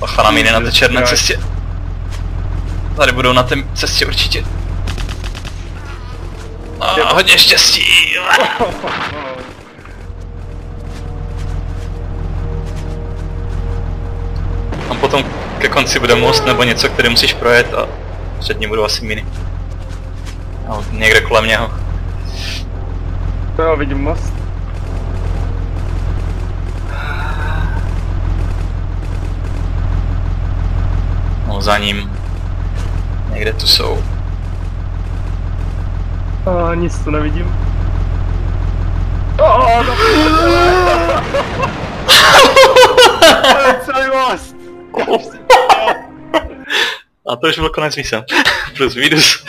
Bacha na miny na té černé cestě. Tady budou na té cestě určitě. A hodně štěstí. A potom ke konci bude most nebo něco, který musíš projet a před ním budou asi miny. No, někde kolem něho. To jo, vidím most. No za ním. Někde tu jsou. A nic tu nevidím. Oh, no, to je celý most! A to už byl konec mísa. Plus minus.